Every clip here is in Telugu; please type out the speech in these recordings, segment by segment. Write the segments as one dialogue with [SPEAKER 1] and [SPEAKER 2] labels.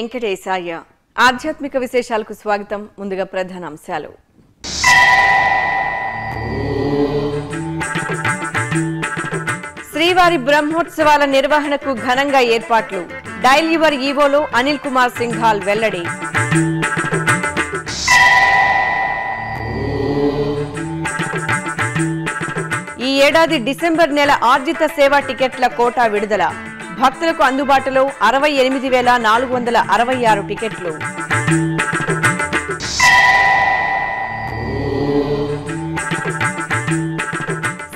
[SPEAKER 1] వెంకటేశాయ. ఆధ్యాత్మిక విశేషాలకు స్వాగతం. ముందుగా ప్రధాన అంశాలు. శ్రీవారి బ్రహ్మోత్సవాల నిర్వహణకు ఘనంగా ఏర్పాట్లు. డైల్ యువర్ ఈవోలో అనిల్ కుమార్ సింఘాల్ వెల్లడి. ఈ ఏడాది డిసెంబర్ నెల ఆర్జిత సేవా టికెట్ల కోటా విడుదల. భక్తులకు అందుబాటులో అరవై ఎనిమిది వేల నాలుగు వందల అరవై ఆరు టికెట్లు.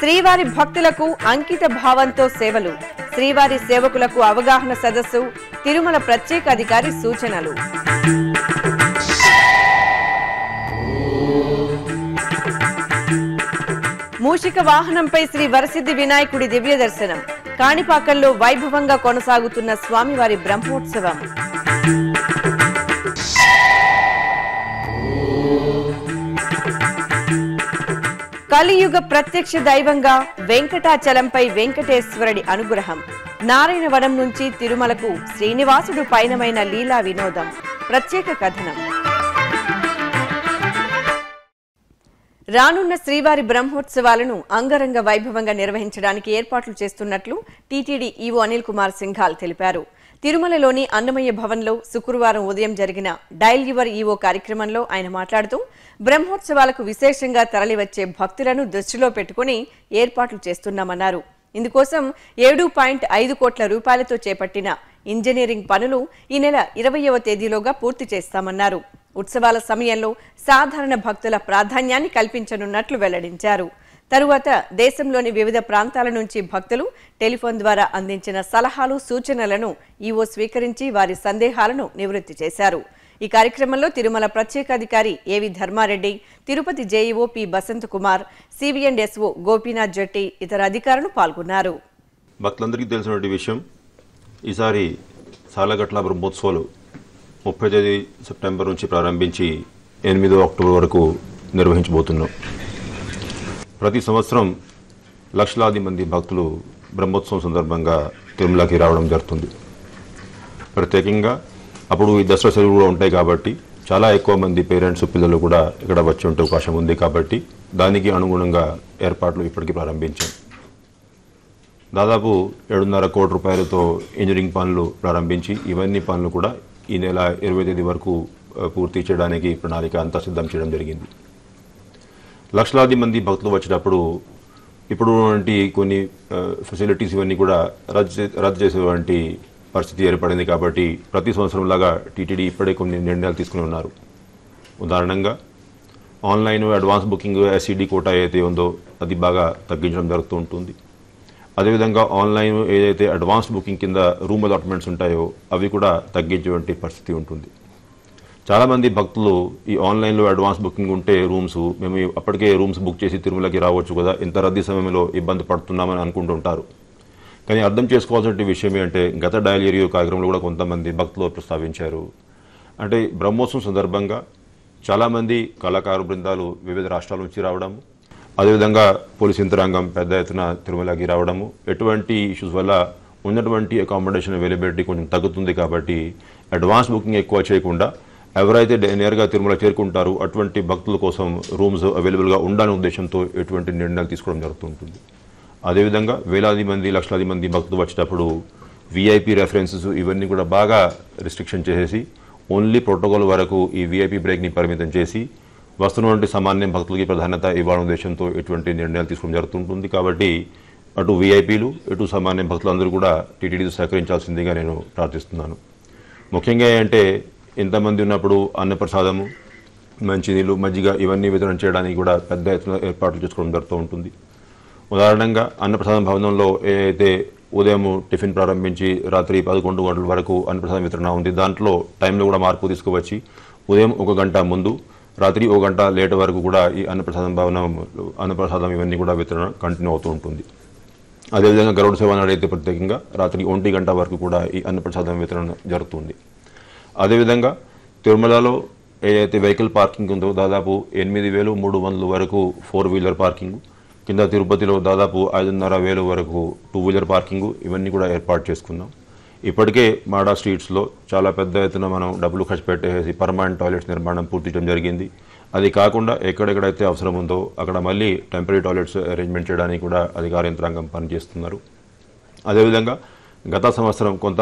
[SPEAKER 1] శ్రీవారి భక్తులకు అంకిత భావంతో సేవలు. శ్రీవారి సేవకులకు అవగాహన సదస్సు తిరుమల ప్రత్యేక అధికారి సూచనలు. మూషిక వాహనంపై శ్రీ వరసిద్ధి వినాయకుడి దివ్య దర్శనం కాణిపాకంలో వైభవంగా కొనసాగుతున్న స్వామివారి బ్రహ్మోత్సవం. కలియుగ ప్రత్యక్ష దైవంగా వెంకటాచలంపై వెంకటేశ్వరుడి అనుగ్రహం. నారాయణవనం నుంచి తిరుమలకు శ్రీనివాసుడు పయనమైన లీలా వినోదం. ప్రత్యేక కథనం. రానున్న శ్రీవారి బ్రహ్మోత్సవాలను అంగరంగ వైభవంగా నిర్వహించడానికి ఏర్పాట్లు చేస్తున్నట్లు టీటీడీ ఈవో అనిల్ కుమార్ సింఘాల్ తెలిపారు. తిరుమలలోని అన్నమయ్య భవన్లో శుక్రవారం ఉదయం జరిగిన డైల్ యువర్ ఈవో కార్యక్రమంలో ఆయన మాట్లాడుతూ బ్రహ్మోత్సవాలకు విశేషంగా తరలివచ్చే భక్తులను దృష్టిలో పెట్టుకుని ఏర్పాట్లు చేస్తున్నామన్నారు. ఇందుకోసం ఏడు పాయింట్ ఐదు కోట్ల రూపాయలతో చేపట్టిన ఇంజనీరింగ్ పనులు ఈ నెల ఇరవయవ తేదీలోగా పూర్తి చేస్తామన్నారు. ఉత్సవాల సమయంలో సాధారణ భక్తుల ప్రాధాన్యాన్ని కల్పించనున్నట్లు వెల్లడించారు. తరువాత దేశంలోని వివిధ ప్రాంతాల నుంచి భక్తులు టెలిఫోన్ ద్వారా అందించిన సలహాలు సూచనలను ఈవో స్వీకరించి వారి సందేహాలను నివృత్తి చేశారు. ఈ కార్యక్రమంలో Tirumala ప్రత్యేకాధికారి AV Dharma Reddy Tirupati JEO P Basant Kumar CV and SO Gopinath Jatti ఇతర అధికారులు పాల్గొన్నారు.
[SPEAKER 2] భక్తులందరికీ తెలిసినటువంటి విషయం ఈసారి సాలగట్ల బ్రహ్మోత్సవాలు ముప్పై తేదీ సెప్టెంబర్ నుంచి ప్రారంభించి ఎనిమిదో అక్టోబర్ వరకు నిర్వహించబోతున్నాం. ప్రతి సంవత్సరం లక్షలాది మంది భక్తులు బ్రహ్మోత్సవం సందర్భంగా తిరుమలకి రావడం జరుగుతుంది. ప్రత్యేకంగా అప్పుడు ఈ దసరా సెలవులు కూడా ఉంటాయి కాబట్టి చాలా ఎక్కువ మంది పేరెంట్స్ పిల్లలు కూడా ఇక్కడ వచ్చి ఉంటే అవకాశం ఉంది కాబట్టి దానికి అనుగుణంగా ఏర్పాట్లు ఇప్పటికీ ప్రారంభించాం. దాదాపు ఏడున్నర కోటి రూపాయలతో ఇంజనీరింగ్ పనులు ప్రారంభించి ఇవన్నీ పనులు కూడా ఈ నెల ఇరవై తేదీ వరకు పూర్తి చేయడానికి ప్రణాళిక అంతా సిద్ధం చేయడం జరిగింది. లక్షలాది మంది భక్తులు వచ్చేటప్పుడు ఇప్పుడు వంటి కొన్ని ఫెసిలిటీస్ ఇవన్నీ కూడా రద్దు చే- రద్దు చేసేటువంటి పరిస్థితి ఏర్పడింది కాబట్టి ప్రతి సంవత్సరం లాగా టీటీడీ ఇప్పుడే కొన్ని నిర్ణయాలు తీసుకుని ఉన్నారు. ఉదాహరణంగా online advance booking SCD quota ఏదైతే ఉందో అది బాగా తగ్గించడం జరుగుతూ ఉంటుంది. అదేవిధంగా ఆన్లైన్ ఏదైతే అడ్వాన్స్ బుకింగ్ కింద రూమ్ అలాట్మెంట్స్ ఉంటాయో అవి కూడా తగ్గించేటువంటి పరిస్థితి ఉంటుంది. చాలామంది భక్తులు ఈ ఆన్లైన్లో అడ్వాన్స్ బుకింగ్ ఉంటే రూమ్స్ మేము అప్పటికే రూమ్స్ బుక్ చేసి తిరుమలకి రావచ్చు కదా ఇంత రద్దీ సమయంలో ఇబ్బంది పడుతున్నామని అనుకుంటుంటారు కానీ అర్థం చేసుకోవాల్సిన విషయం ఏంటంటే గత డయల్ కార్యక్రమంలో కూడా కొంతమంది భక్తులు ప్రస్తావించారు. అంటే బ్రహ్మోత్సవం సందర్భంగా చాలామంది కళాకారు బృందాలు వివిధ రాష్ట్రాల నుంచి రావడము అదేవిధంగా పోలీస్ యంత్రాంగం పెద్ద ఎత్తున తిరుమలకి రావడము ఎటువంటి ఇష్యూస్ వల్ల ఉన్నటువంటి అకామిడేషన్ అవైలబిలిటీ కొంచెం తగ్గుతుంది కాబట్టి అడ్వాన్స్ బుకింగ్ ఎక్కువ చేయకుండా ఎవరైతే నేరుగా తిరుమల చేరుకుంటారో అటువంటి భక్తుల కోసం రూమ్స్ అవైలబుల్గా ఉండాలనే ఉద్దేశంతో ఎటువంటి నిర్ణయాలు తీసుకోవడం జరుగుతుంటుంది. అదేవిధంగా వేలాది మంది లక్షలాది మంది భక్తులు వచ్చేటప్పుడు వీఐపీ రెఫరెన్సెస్ ఇవన్నీ కూడా బాగా రిస్ట్రిక్షన్ చేసేసి ఓన్లీ ప్రోటోకాల్ వరకు ఈ వీఐపీ బ్రేక్ని పరిమితం చేసి వస్తున్నటువంటి సామాన్యం భక్తులకి ప్రాధాన్యత ఇవ్వడం ఉద్దేశంతో ఇటువంటి నిర్ణయాలు తీసుకోవడం జరుగుతుంటుంది. కాబట్టి అటు వీఐపీలు ఇటు సామాన్య భక్తులందరూ కూడా టీటీడీ సహకరించాల్సిందిగా నేను ప్రార్థిస్తున్నాను. ముఖ్యంగా ఏంటంటే ఇంతమంది ఉన్నప్పుడు అన్నప్రసాదము మంచినీళ్ళు మజ్జిగ ఇవన్నీ వితరణ చేయడానికి కూడా పెద్ద ఎత్తున ఏర్పాట్లు చేసుకోవడం జరుగుతూ ఉంటుంది. ఉదాహరణంగా అన్నప్రసాదం భవనంలో ఏదైతే ఉదయం టిఫిన్ ప్రారంభించి రాత్రి పదకొండు గంటల వరకు అన్నప్రసాదం వితరణ ఉంది. దాంట్లో టైంలో కూడా మార్పు తీసుకువచ్చి ఉదయం ఒక గంట ముందు రాత్రి ఓ గంట లేట్ వరకు కూడా ఈ అన్నప్రసాదం భవనం అన్నప్రసాదం ఇవన్నీ కూడా వితరణ కంటిన్యూ అవుతూ ఉంటుంది. అదేవిధంగా గరుడ సేవ నాడైతే ప్రత్యేకంగా రాత్రి ఒంటి గంట వరకు కూడా ఈ అన్నప్రసాదం వితరణ జరుగుతుంది. అదేవిధంగా తిరుమలలో ఏదైతే వెహికల్ పార్కింగ్ ఉందో దాదాపు ఎనిమిది వేలు మూడు వందల వరకు ఫోర్ వీలర్ పార్కింగ్ కింద తిరుపతిలో దాదాపు ఐదున్నర వేలు వరకు టూ వీలర్ పార్కింగ్ ఇవన్నీ కూడా ఏర్పాటు చేసుకున్నాం. ఇప్పటికే మాడా స్ట్రీట్స్లో చాలా పెద్ద ఎత్తున మనం డబ్బులు ఖర్చు పెట్టేసి పర్మనెంట్ టాయిలెట్స్ నిర్మాణం పూర్తి చేయడం జరిగింది. అది కాకుండా ఎక్కడెక్కడైతే అవసరం ఉందో అక్కడ మళ్ళీ టెంపరీ టాయిలెట్స్ అరేంజ్మెంట్ చేయడానికి కూడా అధికార యంత్రాంగం పనిచేస్తున్నారు. అదేవిధంగా గత సంవత్సరం కొంత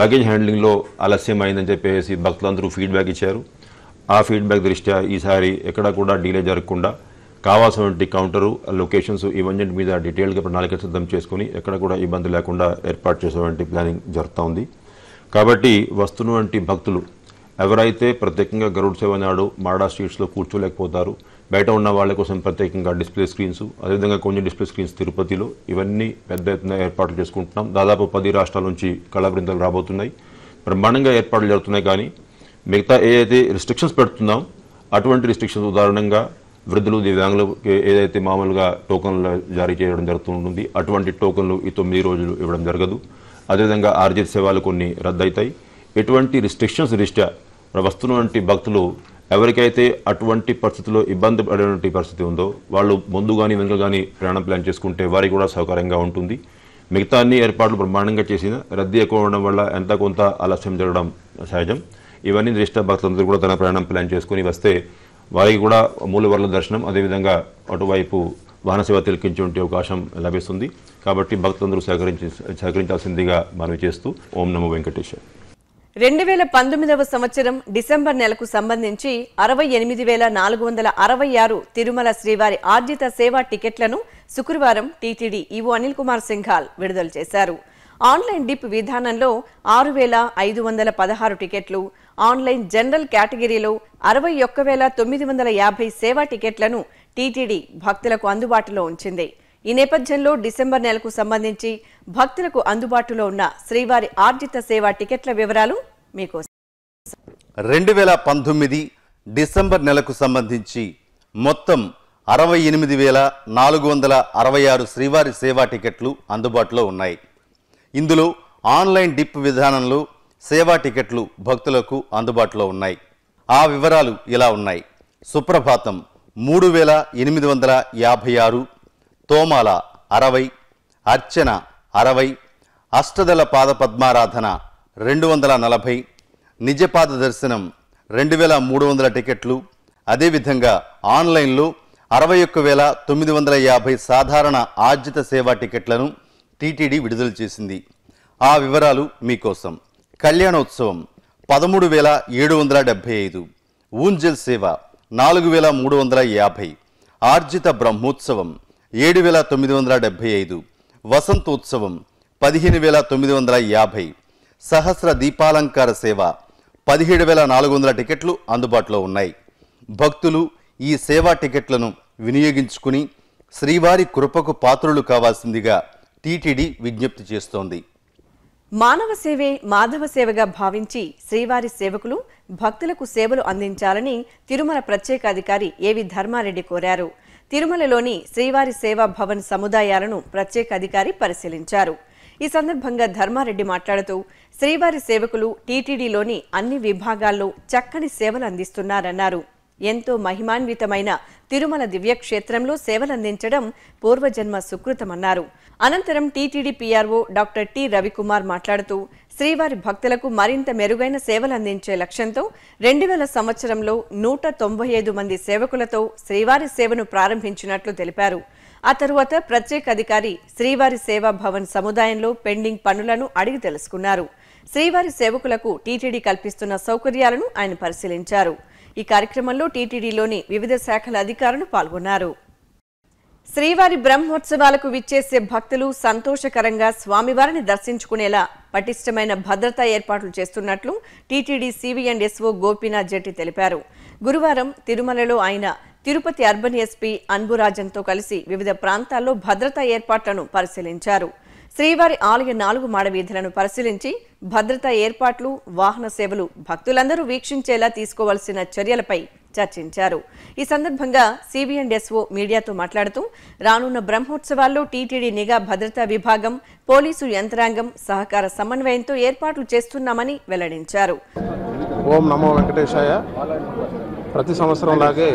[SPEAKER 2] లగేజ్ హ్యాండ్లింగ్లో ఆలస్యం అయిందని చెప్పేసి భక్తులందరూ ఫీడ్బ్యాక్ ఇచ్చారు. ఆ ఫీడ్బ్యాక్ దృష్ట్యా ఈసారి ఎక్కడ కూడా డీలే జరగకుండా కావాల్సినటువంటి కౌంటరు లొకేషన్స్ ఇవన్నీ మీద డీటెయిల్గా ప్రణాళిక సిద్ధం చేసుకుని ఎక్కడ కూడా ఇబ్బంది లేకుండా ఏర్పాటు చేసేటువంటి ప్లానింగ్ జరుగుతూ ఉంది. కాబట్టి వస్తున్నటువంటి భక్తులు ఎవరైతే ప్రత్యేకంగా గరుడ్ సేవ నాడు మాడా స్ట్రీట్స్లో కూర్చోలేకపోతారు బయట ఉన్న వాళ్ళ కోసం ప్రత్యేకంగా డిస్ప్లే స్క్రీన్స్ అదేవిధంగా కొన్ని డిస్ప్లే స్క్రీన్స్ తిరుపతిలో ఇవన్నీ పెద్ద ఎత్తున ఏర్పాట్లు చేసుకుంటున్నాం. దాదాపు పది రాష్ట్రాల నుంచి కళా బృందాలు రాబోతున్నాయి. బ్రహ్మాండంగా ఏర్పాట్లు జరుగుతున్నాయి కానీ మిగతా ఏదైతే రిస్ట్రిక్షన్స్ పెడుతున్నాం అటువంటి రిస్ట్రిక్షన్స్ ఉదాహరణంగా వృద్ధులు దివ్యాంగులకు ఏదైతే మామూలుగా టోకన్లు జారీ చేయడం జరుగుతుంటుంది అటువంటి టోకన్లు ఈ తొమ్మిది రోజులు ఇవ్వడం జరగదు. అదేవిధంగా ఆర్జిత సేవలు కొన్ని రద్దవుతాయి ఎటువంటి రిస్ట్రిక్షన్స్ దృష్ట్యా వస్తున్నటువంటి భక్తులు ఎవరికైతే అటువంటి పరిస్థితుల్లో ఇబ్బంది పడేటువంటి పరిస్థితి ఉందో వాళ్ళు ముందు కానీ వెనుక కానీ ప్రయాణం ప్లాన్ చేసుకుంటే వారికి కూడా సౌకర్యంగా ఉంటుంది. మిగతా అన్ని ఏర్పాట్లు బ్రహ్మాండంగా చేసిన రద్దీ ఎక్కువ ఉండడం వల్ల ఎంత కొంత ఆలస్యం జరగడం సహజం. ఇవన్నీ దృష్ట్యా భక్తులందరూ కూడా తన ప్రయాణం ప్లాన్ చేసుకుని వస్తే వారికి కూడా మూలవర్ల దర్శనం అదేవిధంగా అటువైపు వాహన సేవ తిలకించే అవకాశం లభిస్తుంది. కాబట్టి భక్తులందరూ సహకరించి సహకరించాల్సిందిగా మనవి చేస్తూ ఓం నమో వెంకటేశ్వర
[SPEAKER 1] రెండు వేల పంతొమ్మిదవ సంవత్సరం డిసెంబర్ నెలకు సంబంధించి అరవై ఎనిమిది వేల నాలుగు వందల అరవై ఆరు తిరుమల శ్రీవారి ఆర్జిత సేవా టికెట్లను శుక్రవారం టీటీడీ ఈవో అనిల్ కుమార్ సింఘాల్ విడుదల చేశారు. ఆన్లైన్ డిప్ విధానంలో ఆరు వేల ఐదు వందల పదహారు టికెట్లు ఆన్లైన్ జనరల్ కేటగిరీలో అరవై ఒక్క వేల తొమ్మిది వందల యాభై సేవా టికెట్లను టీటీడీ భక్తులకు అందుబాటులో ఉంచింది. ఈ నేపథ్యంలో డిసెంబర్ నెలకు సంబంధించి భక్తులకు అందుబాటులో ఉన్న శ్రీవారి ఆర్జిత సేవా టికెట్ల వివరాలు మీకోసం
[SPEAKER 3] రెండు వేల పంతొమ్మిది డిసెంబర్ నెలకు సంబంధించి మొత్తం అరవై ఎనిమిది వేల నాలుగు వందల అరవై ఆరు శ్రీవారి సేవా టికెట్లు అందుబాటులో ఉన్నాయి. ఇందులో ఆన్లైన్ డిప్ విధానంలో సేవా టికెట్లు భక్తులకు అందుబాటులో ఉన్నాయి. ఆ వివరాలు ఇలా ఉన్నాయి. సుప్రభాతం మూడు వేల ఎనిమిది వందల యాభై ఆరు తోమాల అరవై అర్చన అరవై అష్టదళ పాద పద్మారాధన రెండు వందల నలభై నిజపాద దర్శనం రెండు వేల మూడు వందల టికెట్లు అదేవిధంగా ఆన్లైన్లో అరవై ఒక్క వేల తొమ్మిది వందల యాభై సాధారణ ఆర్జిత సేవా టికెట్లను టీటీడీ విడుదల చేసింది. ఆ వివరాలు మీకోసం. కళ్యాణోత్సవం పదమూడు వేల ఏడు వందల డెబ్బై ఐదు. ఊంజల్ సేవ నాలుగు వేల మూడు వందల యాభై. ఆర్జిత బ్రహ్మోత్సవం ఏడు వేల తొమ్మిది వందల డెబ్బై ఐదు. వసంతోత్సవం పదిహేను వేల తొమ్మిది వందల యాభై. సహస్ర దీపాలంకార సేవ పదిహేడు వేల నాలుగు వందల టికెట్లు అందుబాటులో ఉన్నాయి. భక్తులు ఈ సేవా టికెట్లను వినియోగించుకుని శ్రీవారి కృపకు పాత్రులు కావాల్సిందిగా టీటీడీ విజ్ఞప్తి చేస్తోంది.
[SPEAKER 1] మానవ సేవే మాధవ సేవగా భావించి శ్రీవారి సేవకులు భక్తులకు సేవలు అందించాలని తిరుమల ప్రత్యేక అధికారి ఏవి ధర్మారెడ్డి కోరారు. తిరుమలలోని శ్రీవారి సేవా భవన్ సముదాయాలను ప్రత్యేక అధికారి పరిశీలించారు. ఈ సందర్భంగా ధర్మారెడ్డి మాట్లాడుతూ శ్రీవారి సేవకులు టీటీడీలోని అన్ని విభాగాల్లో చక్కని సేవలు అందిస్తున్నారన్నారు. ఎంతో మహిమాన్వితమైన తిరుమల దివ్యక్షేత్రంలో సేవలందించడం పూర్వజన్మ సుకృతమన్నారు. అనంతరం TTD PRO doctor T Ravi Kumar మాట్లాడుతూ శ్రీవారి భక్తులకు మరింత మెరుగైన సేవలందించే లక్ష్యంతో రెండు వేల సంవత్సరంలో నూట తొంభై ఐదు మంది సేవకులతో శ్రీవారి సేవను ప్రారంభించినట్లు తెలిపారు. ఆ తరువాత ప్రత్యేక అధికారి శ్రీవారి సేవా భవన్ సముదాయంలో పెండింగ్ పనులను అడిగి తెలుసుకున్నారు. శ్రీవారి సేవకులకు టీటీడీ కల్పిస్తున్న సౌకర్యాలను ఆయన పరిశీలించారు. ఈ కార్యక్రమంలో టీటీడీలోని వివిధ శాఖల అధికారులు పాల్గొన్నారు. శ్రీవారి బ్రహ్మోత్సవాలకు విచ్చేసే భక్తులు సంతోషకరంగా స్వామివారిని దర్శించుకునేలా పటిష్టమైన భద్రతా ఏర్పాట్లు చేస్తున్నట్లు TTD CV and SO Gopinath Jetti తెలిపారు. గురువారం తిరుమలలో ఆయన తిరుపతి అర్బన్ ఎస్పీ అన్బురాజన్తో కలిసి వివిధ ప్రాంతాల్లో భద్రతా ఏర్పాట్లను పరిశీలించారు. శ్రీవారి ఆలయ నాలుగు మాడ వీధులను పరిశీలించి భద్రతా ఏర్పాట్లు వాహన సేవలు భక్తులందరూ వీక్షించేలా తీసుకోవాల్సిన చర్యలపై చర్చించారు. ఈ సందర్భంగా సిబిఎండ్ఎస్ఓ మీడియాతో మాట్లాడుతూ రానున్న బ్రహ్మోత్సవాల్లో టీటీడీ నిఘా భద్రతా విభాగం పోలీసు యంత్రాంగం సహకార సమన్వయంతో ఏర్పాట్లు చేస్తున్నామని వెల్లడించారు.
[SPEAKER 4] ఓం నమో వెంకటేశాయ. ప్రతి సంవత్సరం లాగే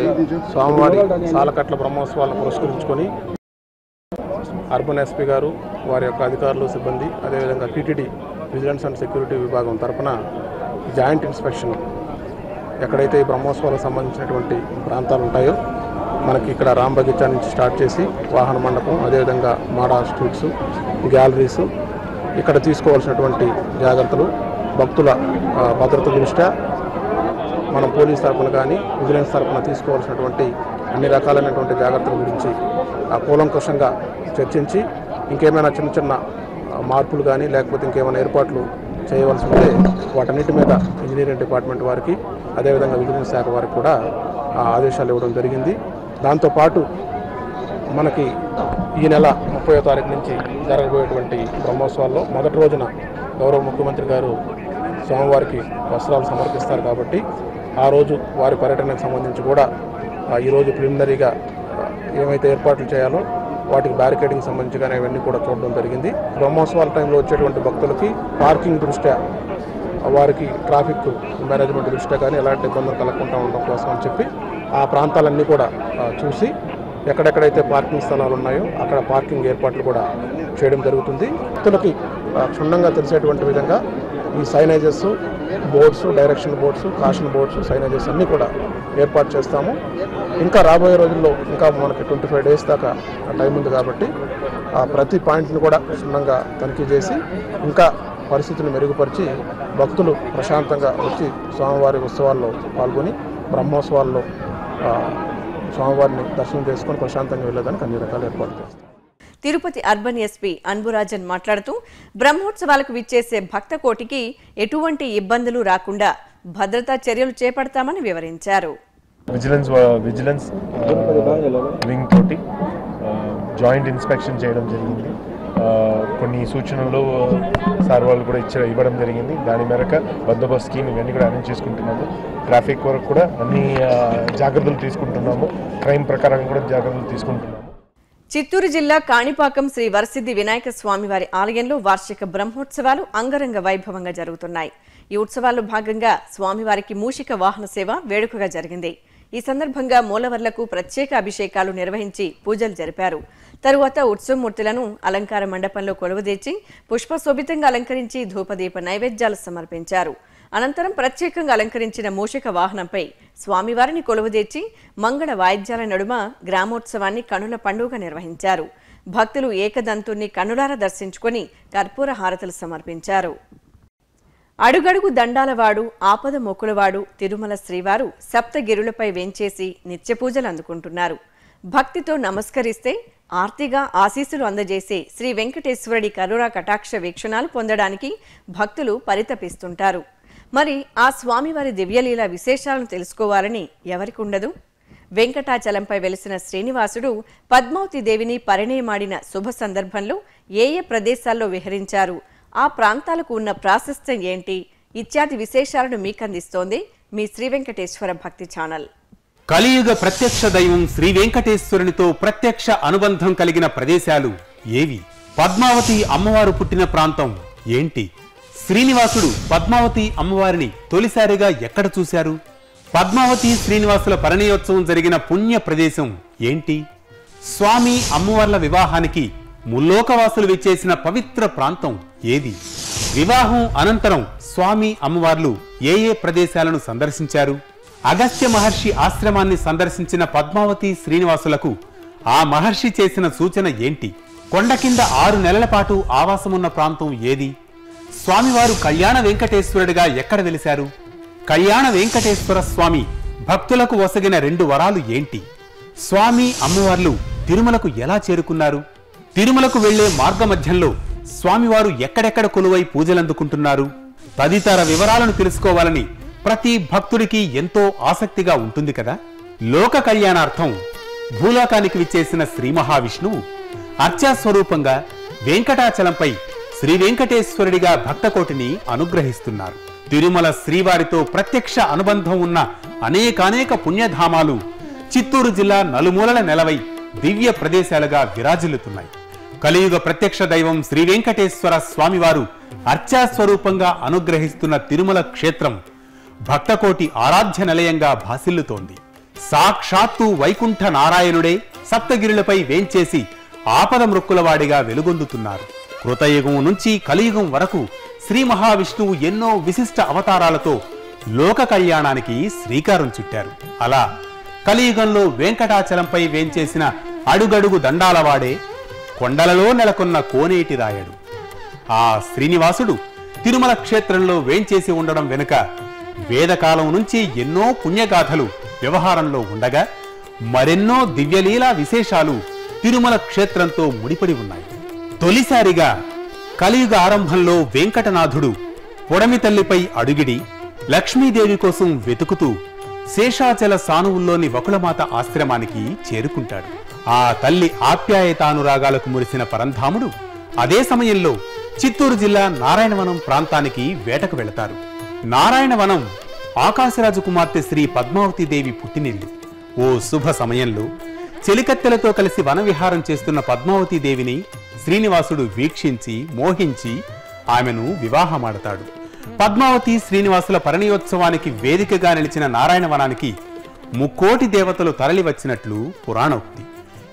[SPEAKER 4] స్వామివారి సాలకట్ల బ్రహ్మోత్సవాలను పురస్కరించుకొని అర్బన్ ఎస్పీ గారు వారి యొక్క అధికారులు సిబ్బంది అదేవిధంగా టీటీడీ విజిలెన్స్ అండ్ సెక్యూరిటీ విభాగం తరఫున జాయింట్ ఇన్స్పెక్షన్ ఎక్కడైతే ఈ బ్రహ్మోత్సవాలకు సంబంధించినటువంటి ప్రాంతాలు ఉంటాయో మనకి ఇక్కడ రామ్ బగీచా నుంచి స్టార్ట్ చేసి వాహన మండపం అదేవిధంగా మాడా స్ట్రీట్స్ గ్యాలరీస్ ఇక్కడ తీసుకోవాల్సినటువంటి జాగ్రత్తలు భక్తుల భద్రత దృష్ట్యా మనం పోలీస్ తరఫున కానీ విజిలెన్స్ తరఫున తీసుకోవాల్సినటువంటి అన్ని రకాలైనటువంటి జాగ్రత్తల గురించి కూలంకషంగా చర్చించి ఇంకేమైనా చిన్న చిన్న మార్పులు కానీ లేకపోతే ఇంకేమైనా ఏర్పాట్లు చేయవలసి ఉంటే వాటన్నిటి మీద ఇంజనీరింగ్ డిపార్ట్మెంట్ వారికి అదేవిధంగా విజిలెన్స్ శాఖ వారికి కూడా ఆ, ఆదేశాలు ఇవ్వడం జరిగింది. దాంతోపాటు మనకి ఈ నెల ముప్పై తారీఖు నుంచి జరగబోయేటువంటి బ్రహ్మోత్సవాల్లో మొదటి రోజున గౌరవ ముఖ్యమంత్రి గారు స్వామివారికి వస్త్రాలు సమర్పిస్తారు కాబట్టి ఆ రోజు వారి పర్యటనకు సంబంధించి కూడా ఈరోజు ప్రిలిమినరీగా ఏమైతే ఏర్పాట్లు చేయాలో వాటికి బ్యారికేడింగ్ సంబంధించి కానీ అవన్నీ కూడా చూడడం జరిగింది. బ్రహ్మోత్సవాల టైంలో వచ్చేటువంటి భక్తులకి పార్కింగ్ దృష్ట్యా వారికి ట్రాఫిక్ మేనేజ్మెంట్ దృష్ట్యా కానీ ఎలాంటి ఇబ్బందులు కలగకుండా ఉండడం కోసం అని చెప్పి ఆ ప్రాంతాలన్నీ కూడా చూసి ఎక్కడెక్కడైతే పార్కింగ్ స్థలాలు ఉన్నాయో అక్కడ పార్కింగ్ ఏర్పాట్లు కూడా చేయడం జరుగుతుంది. భక్తులకి క్షుణ్ణంగా తెలిసేటువంటి విధంగా ఈ signages boards direction boards caution boards signages అన్నీ కూడా ఏర్పాటు చేస్తాము. ఇంకా రాబోయే రోజుల్లో ఇంకా మనకి ట్వంటీ ఫైవ్ డేస్ దాకా టైం ఉంది కాబట్టి ఆ ప్రతి పాయింట్ని కూడా క్షుణ్ణంగా తనిఖీ చేసి ఇంకా పరిస్థితులు మెరుగుపరిచి భక్తులు ప్రశాంతంగా వచ్చి స్వామివారి ఉత్సవాల్లో పాల్గొని బ్రహ్మోత్సవాల్లో స్వామివారిని దర్శనం చేసుకొని ప్రశాంతంగా వెళ్ళేదానికి అన్ని రకాల ఏర్పాటు చేస్తాం.
[SPEAKER 1] తిరుపతి అర్బన్ ఎస్పీ అన్బురాజన్ మాట్లాడుతూ బ్రహ్మోత్సవాలకు విచ్చేసే భక్త కోటికి ఎటువంటి ఇబ్బందులు రాకుండా భద్రతా చర్యలు చేపడతామని వివరించారు.
[SPEAKER 5] విజిలెన్స్ విజిలెన్స్ వింగ్ తోటి జాయింట్ ఇన్స్పెక్షన్ చేయడం జరిగింది. కొన్ని సూచనలు సార్ వాళ్ళు కూడా ఇచ్చి ఇవ్వడం జరిగింది. దాని మేరకు బందోబస్తు స్కీమ్ ఇవన్నీ కూడా అరేంజ్ చేసుకుంటున్నాము. ట్రాఫిక్ వరకు కూడా అన్ని జాగ్రత్తలు తీసుకుంటున్నాము. క్రైమ్ ప్రకారం కూడా జాగ్రత్తలు తీసుకుంటున్నాము.
[SPEAKER 1] చిత్తూరు జిల్లా కాణిపాకం శ్రీ వరసిద్ధి వినాయక స్వామివారి ఆలయంలో వార్షిక బ్రహ్మోత్సవాలు అంగరంగ వైభవంగా జరుగుతున్నాయి. ఈ ఉత్సవాల్లో భాగంగా స్వామివారికి మూషిక వాహన సేవ వేడుకగా జరిగింది. ఈ సందర్భంగా మూలవర్లకు ప్రత్యేక అభిషేకాలు నిర్వహించి పూజలు జరిపారు. తరువాత ఉత్సవమూర్తులను అలంకార మండపంలో కొలువదీర్చి పుష్పశోభితంగా అలంకరించి ధూపదీప నైవేద్యాలు సమర్పించారు. అనంతరం ప్రత్యేకంగా అలంకరించిన మూషిక వాహనంపై స్వామివారిని కొలువుదీర్చి మంగళ వాయిద్యాల నడుమ గ్రామోత్సవాన్ని కనుల పండుగ నిర్వహించారు. భక్తులు ఏకదంతుణ్ణి కనులారా దర్శించుకొని కర్పూర హారతలు సమర్పించారు. అడుగడుగు దండాలవాడు ఆపద మొక్కులవాడు తిరుమల శ్రీవారు సప్తగిరులపై వేంచేసి నిత్యపూజలు అందుకుంటున్నారు. భక్తితో నమస్కరిస్తే ఆర్తిగా ఆశీస్సులు అందజేసే శ్రీ వెంకటేశ్వరుడి కరుణా కటాక్ష వీక్షణాలు పొందడానికి భక్తులు పరితపిస్తుంటారు. మరి ఆ స్వామివారి దివ్యలీల విశేషాలను తెలుసుకోవాలని ఎవరికుండదు? వెంకటాచలంపై వెలిసిన శ్రీనివాసుడు పద్మావతి దేవిని పరిణయమాడిన శుభ సందర్భంలో ఏ ఏ ప్రదేశాల్లో విహరించారు? ఆ ప్రాంతాలకు ఉన్న ప్రాశస్త్యం ఏంటి? ఇత్యాది విశేషాలను మీకందిస్తోంది మీ శ్రీ వెంకటేశ్వర భక్తి ఛానల్.
[SPEAKER 6] కలియుగ ప్రత్యక్ష దైవం శ్రీ వెంకటేశ్వరునితో ప్రత్యక్ష అనుబంధం కలిగిన ప్రదేశాలు ఏవి? పద్మావతి అమ్మవారు పుట్టిన ప్రాంతం ఏంటి? శ్రీనివాసుడు పద్మావతి అమ్మవారిని తొలిసారిగా ఎక్కడ చూశారు? పద్మావతి శ్రీనివాసుల పరిణయోత్సవం జరిగిన పుణ్య ప్రదేశం ఏంటి? స్వామి అమ్మవార్ల వివాహానికి ముల్లోకవాసులు విచ్చేసిన పవిత్ర ప్రాంతం ఏది? వివాహం అనంతరం స్వామి అమ్మవార్లు ఏ ఏ ప్రదేశాలను సందర్శించారు? అగస్త్య మహర్షి ఆశ్రమాన్ని సందర్శించిన పద్మావతి శ్రీనివాసులకు ఆ మహర్షి చేసిన సూచన ఏంటి? కొండ కింద ఆరు నెలల పాటు ఆవాసమున్న ప్రాంతం ఏది? స్వామివారు కళ్యాణ వెంకటేశ్వరుడిగా ఎక్కడ వెలిశారు? కళ్యాణ వెంకటేశ్వర స్వామి భక్తులకు ఒసగిన రెండు వరాలు ఏంటి? స్వామి అమ్మవార్లు తిరుమలకు ఎలా చేరుకున్నారు? తిరుమలకు వెళ్ళే మార్గమధ్యంలో స్వామివారు ఎక్కడెక్కడ కొలువై పూజలందుకుంటున్నారు? తదితర వివరాలను తెలుసుకోవాలని ప్రతి భక్తుడికి ఎంతో ఆసక్తిగా ఉంటుంది కదా? లోక కళ్యాణార్థం భూలోకానికి విచ్చేసిన శ్రీ మహావిష్ణువు అర్చాస్వరూపంగా వెంకటాచలంపై శ్రీ వెంకటేశ్వరుడిగా భక్తకోటిని అనుగ్రహిస్తున్నారు. తిరుమల శ్రీవారితో ప్రత్యక్ష అనుబంధం ఉన్న అనేకానేక పుణ్యధామాలు చిత్తూరు జిల్లా నలుమూలల నెలవై దివ్య ప్రదేశాలుగా విరాజిల్లుతున్నాయి. కలియుగ ప్రత్యక్ష దైవం శ్రీ వెంకటేశ్వర స్వామివారు అర్చాస్వరూపంగా అనుగ్రహిస్తున్న తిరుమల క్షేత్రం భక్తకోటి ఆరాధ్య నిలయంగా భాసిల్లుతోంది. సాక్షాత్తు వైకుంఠ నారాయణుడే సప్తగిరులపై వేంచేసి ఆపద మృక్కులవాడిగా వెలుగొందుతున్నారు. కృతయుగం నుంచి కలియుగం వరకు శ్రీ మహావిష్ణువు ఎన్నో విశిష్ట అవతారాలతో లోక కళ్యాణానికి శ్రీకారం చుట్టారు. అలా కలియుగంలో వెంకటాచలంపై వేంచేసిన అడుగడుగు దండాలవాడే కొండలలో నెలకొన్న కోనేటి రాయడు. ఆ శ్రీనివాసుడు తిరుమల క్షేత్రంలో వేంచేసి ఉండడం వెనుక వేదకాలం నుంచి ఎన్నో పుణ్యగాథలు వ్యవహారంలో ఉండగా మరెన్నో దివ్యలీలా విశేషాలు తిరుమల క్షేత్రంతో ముడిపడి ఉన్నాయి. తొలిసారిగా కలియుగ ఆరంభంలో వెంకటనాథుడు పొడమి తల్లిపై అడుగిడి లక్ష్మీదేవి కోసం వెతుకుతూ శేషాచల సానువుల్లోని వకులమాత ఆశ్రమానికి చేరుకుంటాడు. ఆ తల్లి ఆప్యాయతానురాగాలకు మురిసిన పరంధాముడు అదే సమయంలో చిత్తూరు జిల్లా నారాయణవనం ప్రాంతానికి వేటకు వెళతారు. నారాయణవనం ఆకాశరాజు కుమార్తె శ్రీ పద్మావతీదేవి పుట్టినిల్లు. ఓ శుభ సమయంలో చెలికత్తెలతో కలిసి వనవిహారం చేస్తున్న పద్మావతీదేవిని శ్రీనివాసుడు వీక్షించి మోహించి ఆమెను వివాహమాడతాడు. పద్మావతి శ్రీనివాసుల పరిణయోత్సవానికి వేదికగా నిలిచిన నారాయణవనానికి ముక్కోటి దేవతలు తరలి వచ్చినట్లు పురాణోక్తి.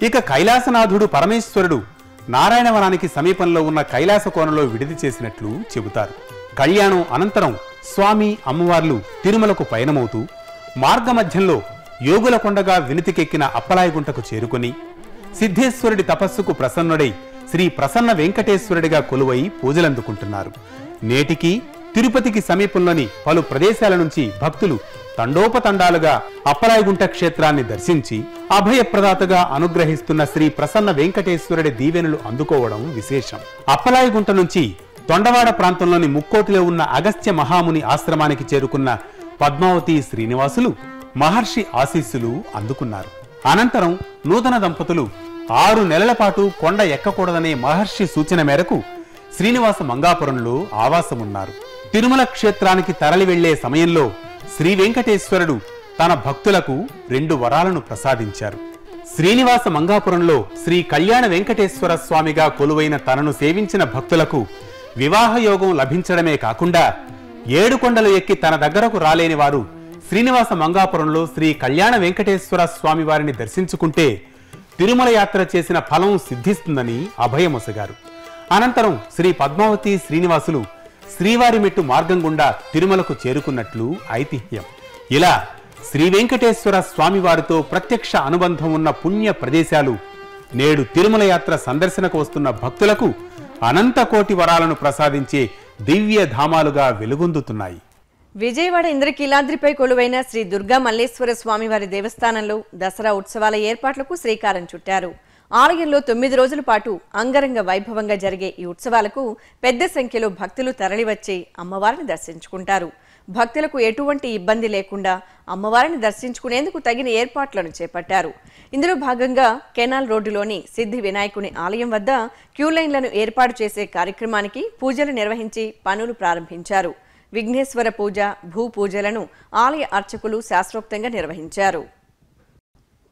[SPEAKER 6] ఇక కైలాసనాథుడు పరమేశ్వరుడు నారాయణవనానికి సమీపంలో ఉన్న కైలాస కోనలో విడిది చేసినట్లు చెబుతారు. కళ్యాణం అనంతరం స్వామి అమ్మవార్లు తిరుమలకు పయనమవుతూ మార్గమధ్యంలో యోగుల కొండగా వినితికెక్కిన అప్పలాయగుంటకు చేరుకుని సిద్ధేశ్వరుడి తపస్సుకు ప్రసన్నుడై శ్రీ ప్రసన్న వెంకటేశ్వరుడిగా కొలువై పూజలందుకుంటున్నారు. నేటికి తిరుపతికి సమీపంలోని పలు ప్రదేశాల నుంచి భక్తులు తండోపతండాలుగా అప్పలాయగుంట క్షేత్రాన్ని దర్శించి అభయప్రదాతగా అనుగ్రహిస్తున్న శ్రీ ప్రసన్న వెంకటేశ్వరుడి దీవెనలు అందుకోవడం విశేషం. అప్పలాయగుంట నుంచి తొండవాడ ప్రాంతంలోని ముక్కోటిలో ఉన్న అగస్త్య మహాముని ఆశ్రమానికి చేరుకున్న పద్మావతి శ్రీనివాసులు మహర్షి ఆశీస్సులు అందుకున్నారు. అనంతరం నూతన దంపతులు ఆరు నెలల పాటు కొండ ఎక్కకూడదనే మహర్షి సూచన మేరకు శ్రీనివాస మంగాపురంలో ఆవాసమున్నారు. తిరుమల క్షేత్రానికి తరలి వెళ్ళే సమయంలో శ్రీ వెంకటేశ్వరుడు తన భక్తులకు రెండు వరాలను ప్రసాదించారు. శ్రీనివాస మంగాపురంలో శ్రీ కళ్యాణ వెంకటేశ్వర స్వామిగా కొలువైన తనను సేవించిన భక్తులకు వివాహయోగం లభించడమే కాకుండా ఏడు కొండలు ఎక్కి తన దగ్గరకు రాలేని వారు శ్రీనివాస మంగాపురంలో శ్రీ కళ్యాణ వెంకటేశ్వర స్వామి వారిని దర్శించుకుంటే తిరుమల యాత్ర చేసిన ఫలం సిద్ధిస్తుందని అభయమొసగారు. అనంతరం శ్రీ పద్మావతి శ్రీనివాసులు శ్రీవారి మెట్టు మార్గం గుండా తిరుమలకు చేరుకున్నట్లు ఐతిహ్యం. ఇలా శ్రీ వెంకటేశ్వర స్వామివారితో ప్రత్యక్ష అనుబంధం ఉన్న పుణ్య ప్రదేశాలు నేడు తిరుమల యాత్ర సందర్శనకు వస్తున్న భక్తులకు అనంత కోటి వరాలను ప్రసాదించే దివ్య ధామాలుగా వెలుగొందుతున్నాయి.
[SPEAKER 1] విజయవాడ ఇంద్రకీలాద్రిపై కొలువైన శ్రీ దుర్గా మల్లేశ్వర స్వామివారి దేవస్థానంలో దసరా ఉత్సవాల ఏర్పాట్లకు శ్రీకారం చుట్టారు. ఆలయంలో తొమ్మిది రోజుల పాటు అంగరంగ వైభవంగా జరిగే ఈ ఉత్సవాలకు పెద్ద సంఖ్యలో భక్తులు తరలివచ్చి అమ్మవారిని దర్శించుకుంటారు. భక్తులకు ఎటువంటి ఇబ్బంది లేకుండా అమ్మవారిని దర్శించుకునేందుకు తగిన ఏర్పాట్లను చేపట్టారు. ఇందులో భాగంగా కెనాల్ రోడ్డులోని సిద్ధి వినాయకుని ఆలయం వద్ద క్యూ లైన్లను ఏర్పాటు చేసే కార్యక్రమానికి పూజలు నిర్వహించి పనులు ప్రారంభించారు. విఘ్నేశ్వర పూజ భూ పూజలను ఆలయ అర్చకులు శాస్త్రోక్తంగా నిర్వహించారు.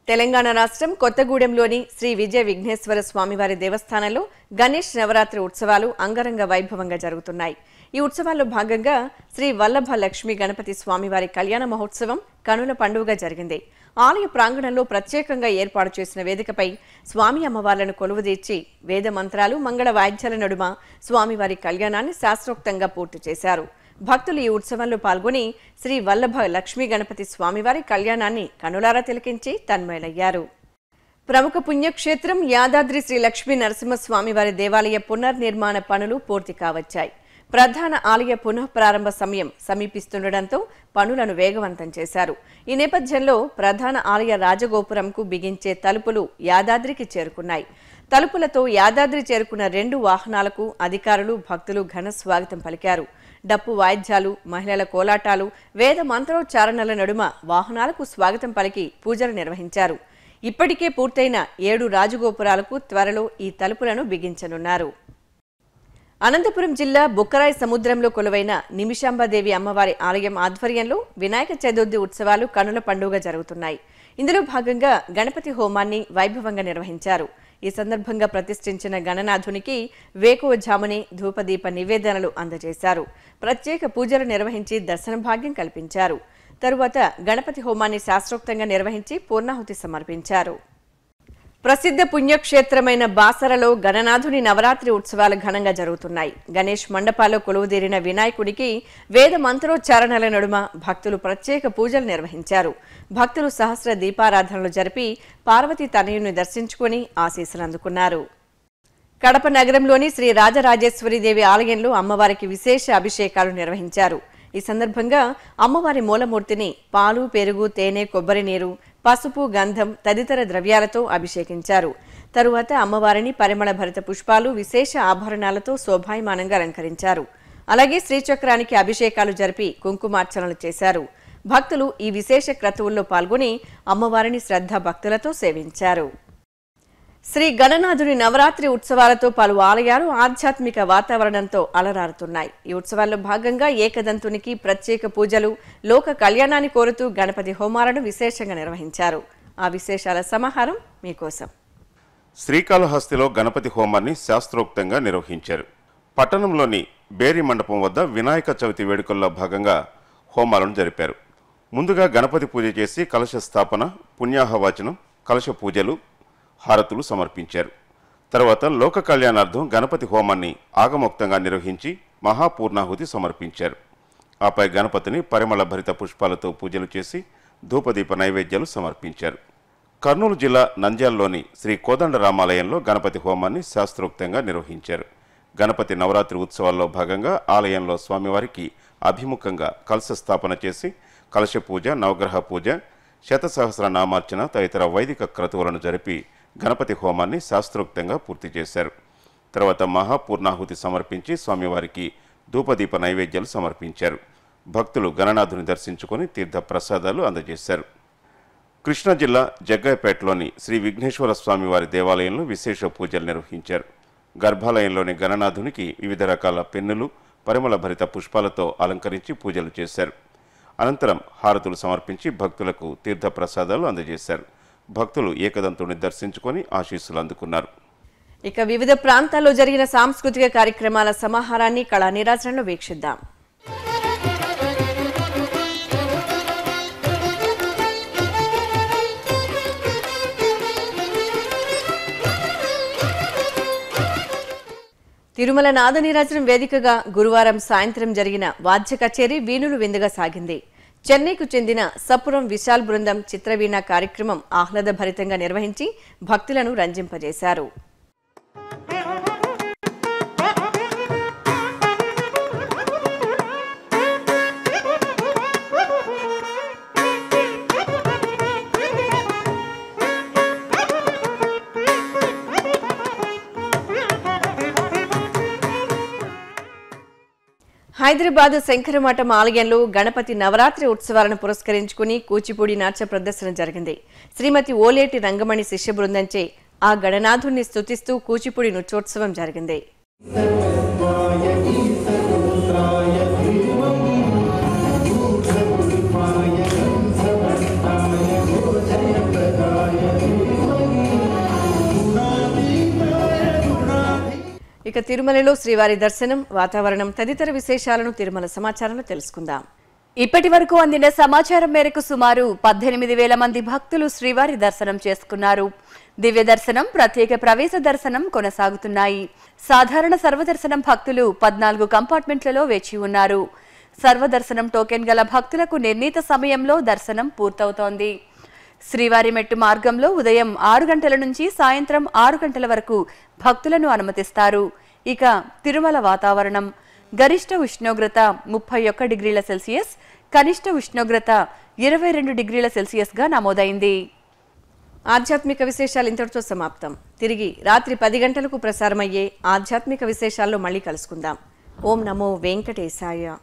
[SPEAKER 1] తెలంగాణ రాష్ట్రం కొత్తగూడెంలోని శ్రీ విజయ విఘ్నేశ్వర స్వామివారి దేవస్థానంలో గణేష్ నవరాత్రి ఉత్సవాలు అంగరంగ వైభవంగా జరుగుతున్నాయి. ఈ ఉత్సవాల్లో భాగంగా శ్రీ వల్లభ లక్ష్మీ గణపతి స్వామివారి కళ్యాణ మహోత్సవం కనుల పండుగ జరిగింది. ఆలయ ప్రాంగణంలో ప్రత్యేకంగా ఏర్పాటు చేసిన వేదికపై స్వామి అమ్మవార్లను కొలువుదీర్చి వేద మంత్రాలు మంగళ వాయిద్యాల నడుమ స్వామివారి కళ్యాణాన్ని శాస్త్రోక్తంగా పూర్తి చేశారు. భక్తులు ఈ ఉత్సవంలో పాల్గొని శ్రీ వల్లభ లక్ష్మీ గణపతి స్వామివారి కళ్యాణాన్ని కనులారా తిలకించి తన్మయులయ్యారు. ప్రముఖ పుణ్యక్షేత్రం యాదాద్రి శ్రీ లక్ష్మీ నరసింహస్వామివారి దేవాలయ పునర్నిర్మాణ పనులు పూర్తి కావచ్చాయి. ప్రధాన ఆలయ పునఃప్రారంభ సమయం సమీపిస్తుండటంతో పనులను వేగవంతం చేశారు. ఈ నేపథ్యంలో ప్రధాన ఆలయ రాజగోపురంకు బిగించే తలుపులు యాదాద్రికి చేరుకున్నాయి. తలుపులతో యాదాద్రి చేరుకున్న రెండు వాహనాలకు అధికారులు భక్తులు ఘన స్వాగతం పలికారు. డప్పు వాయిద్యాలు మహిళల కోలాటాలు వేద మంత్రోచ్చారణల నడుమ వాహనాలకు స్వాగతం పలికి పూజలు నిర్వహించారు. ఇప్పటికే పూర్తయిన ఏడు రాజగోపురాలకు త్వరలో ఈ తలుపులను బిగించనున్నారు. అనంతపురం జిల్లా బుక్కరాయి సముద్రంలో కొలువైన నిమిషాంబాదేవి అమ్మవారి ఆలయం ఆధ్వర్యంలో వినాయక చతుర్థి ఉత్సవాలు కనుల పండుగ జరుగుతున్నాయి. ఇందులో భాగంగా గణపతి హోమాన్ని వైభవంగా నిర్వహించారు. ఈ సందర్భంగా ప్రతిష్ఠించిన గణనాథునికి వేకువజాముని ధూపదీప నివేదనలు అందజేశారు. ప్రత్యేక పూజలు నిర్వహించి దర్శన భాగ్యం కల్పించారు. తరువాత గణపతి హోమాన్ని శాస్త్రోక్తంగా నిర్వహించి పూర్ణాహుతి సమర్పించారు. ప్రసిద్ధ పుణ్యక్షేత్రమైన బాసరలో గణనాథుని నవరాత్రి ఉత్సవాలు ఘనంగా జరుగుతున్నాయి. గణేష్ మండపాల్లో కొలువుదీరిన వినాయకుడికి వేద మంత్రోచ్చారణల నడుమ భక్తులు ప్రత్యేక పూజలు నిర్వహించారు. భక్తులు సహస్ర దీపారాధనలు జరిపి పార్వతీ తనయుని దర్శించుకుని ఆశీస్సులు అందుకున్నారు. కడప నగరంలోని శ్రీ రాజరాజేశ్వరీదేవి ఆలయంలో అమ్మవారికి విశేష అభిషేకాలు నిర్వహించారు. ఈ సందర్భంగా అమ్మవారి మూలమూర్తిని పాలు పెరుగు తేనె కొబ్బరి నీరు పసుపు గంధం తదితర ద్రవ్యాలతో అభిషేకించారు. తరువాత అమ్మవారిని పరిమళ భరిత పుష్పాలు విశేష ఆభరణాలతో శోభాయమానంగా అలంకరించారు. అలాగే శ్రీచక్రానికి అభిషేకాలు జరిపి కుంకుమార్చనలు చేశారు. భక్తులు ఈ విశేష క్రతువుల్లో పాల్గొని అమ్మవారిని శ్రద్ధ భక్తులతో సేవించారు. శ్రీ గణనాథుని నవరాత్రి ఉత్సవాలతో పలు ఆలయాలు ఆధ్యాత్మిక వాతావరణంతో అలరారుతున్నాయి. ఈ ఉత్సవాల్లో భాగంగా ఏకదంతునికి ప్రత్యేక పూజలు లోక కళ్యాణాన్ని కోరుతూ గణపతి హోమాలను విశేషంగా నిర్వహించారు. ఆ విశేషాల సమాహారం మీకోసం.
[SPEAKER 7] శ్రీకాళహస్తిలో గణపతి హోమాన్ని శాస్త్రోక్తంగా నిర్వహించారు. పట్టణంలోని బేరీ మండపం వద్ద వినాయక చవితి వేడుకల్లో భాగంగా హోమాలను జరిపారు. ముందుగా గణపతి పూజ చేసి కలశ స్థాపన పుణ్యాహవాచనం కలశ పూజలు హారతులు సమర్పించారు. తర్వాత లోక కళ్యాణార్థం గణపతి హోమాన్ని ఆగమోక్తంగా నిర్వహించి మహాపూర్ణాహుతి సమర్పించారు. ఆపై గణపతిని పరిమళ భరిత పుష్పాలతో పూజలు చేసి ధూపదీప నైవేద్యాలు సమర్పించారు. కర్నూలు జిల్లా నంద్యాలలోని శ్రీ కోదండ రామాలయంలో గణపతి హోమాన్ని శాస్త్రోక్తంగా నిర్వహించారు. గణపతి నవరాత్రి ఉత్సవాల్లో భాగంగా ఆలయంలో స్వామివారికి అభిముఖంగా కలశ స్థాపన చేసి కలశ పూజ నవగ్రహ పూజ శతసహస్ర నామార్చన తదితర వైదిక క్రతువులను జరిపి గణపతి హోమాన్ని శాస్త్రోక్తంగా పూర్తి చేశారు. తర్వాత మహాపూర్ణాహుతి సమర్పించి స్వామివారికి ధూపదీప నైవేద్యాలు సమర్పించారు. భక్తులు గణనాథుని దర్శించుకొని తీర్థ ప్రసాదాలు అందజేశారు. కృష్ణా జిల్లా జగ్గాయపేటలోని శ్రీ విఘ్నేశ్వర స్వామివారి దేవాలయంలో విశేష పూజలు నిర్వహించారు. గర్భాలయంలోని గణనాథునికి వివిధ రకాల పెన్నులు పరిమళ భరిత పుష్పాలతో అలంకరించి పూజలు చేశారు. అనంతరం హారతులు సమర్పించి భక్తులకు తీర్థప్రసాదాలు అందజేశారు. భక్తులు ఏకదంతుని దర్శించుకొని ఆశీస్సులు అందుకున్నారు.
[SPEAKER 1] ఇక వివిధ ప్రాంతాల్లో జరిగిన సాంస్కృతిక కార్యక్రమాల సమాహారాన్ని కళా నీరాజనంలో వీక్షిద్దాం. తిరుమల నాదనీరాజనం వేదికగా గురువారం సాయంత్రం జరిగిన వాద్య కచేరీ వీణులు విందుగా సాగింది. చెన్నైకు చెందిన సపురం విశాల్ బృందం చిత్రవీణ కార్యక్రమం ఆహ్లాదభరితంగా నిర్వహించి భక్తులను రంజింపజేశారు. హైదరాబాద్ శంకరమఠం ఆలయంలో గణపతి నవరాత్రి ఉత్సవాలను పురస్కరించుకుని కూచిపూడి నాట్య ప్రదర్శన జరిగింది. శ్రీమతి ఓలేటి రంగమణి శిష్య బృందంచే ఆ గణనాథుణ్ణి స్తుతిస్తూ కూచిపూడి నృత్యోత్సవం జరిగింది. తిరుమలలో శ్రీవారి దర్శనం వాతావరణం తదితర విశేషాలను తిరుమల సమాచారంలో తెలుసుకుందాం.
[SPEAKER 8] ఇప్పటి వరకు అందిన సమాచారం మేరకు సుమారు పద్దెనిమిది వేల మంది భక్తులు శ్రీవారి దర్శనం చేసుకున్నారు. దివ్య దర్శనం ప్రత్యేక ప్రవేశ దర్శనం కొనసాగుతున్నాయి. సాధారణ సర్వదర్శనం భక్తులు పద్నాలుగు కంపార్ట్మెంట్లలో వేచి ఉన్నారు. సర్వదర్శనం టోకెన్ గల భక్తులకు నిర్ణీత సమయంలో దర్శనం పూర్తవుతోంది. శ్రీవారి మెట్టు మార్గంలో ఉదయం ఆరు గంటల నుంచి సాయంత్రం ఆరు గంటల వరకు భక్తులను అనుమతిస్తారు. ఇక తిరుమల వాతావరణం. గరిష్ట ఉష్ణోగ్రత ముప్పై ఒక్క డిగ్రీల సెల్సియస్ కనిష్ట ఉష్ణోగ్రత ఇరవై రెండు డిగ్రీల సెల్సియస్గా నమోదైంది.
[SPEAKER 1] ఆధ్యాత్మిక విశేషాలు ఇంతటితో సమాప్తం. తిరిగి రాత్రి పది గంటలకు ప్రసారమయ్యే ఆధ్యాత్మిక విశేషాల్లో మళ్ళీ కలుసుకుందాం. ఓం నమో వెంకటేశాయ.